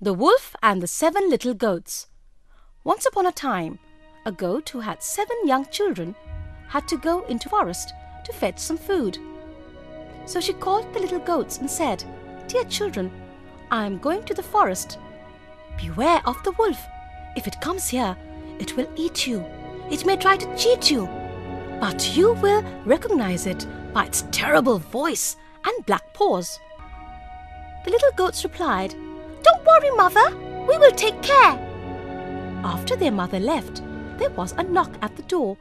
The Wolf and the Seven Little Goats. Once upon a time, a goat who had seven young children had to go into forest to fetch some food. So she called the little goats and said, Dear children, I am going to the forest. Beware of the wolf. If it comes here, it will eat you. It may try to cheat you, but you will recognize it by its terrible voice and black paws. The little goats replied, Don't worry, mother, we will take care. After their mother left, there was a knock at the door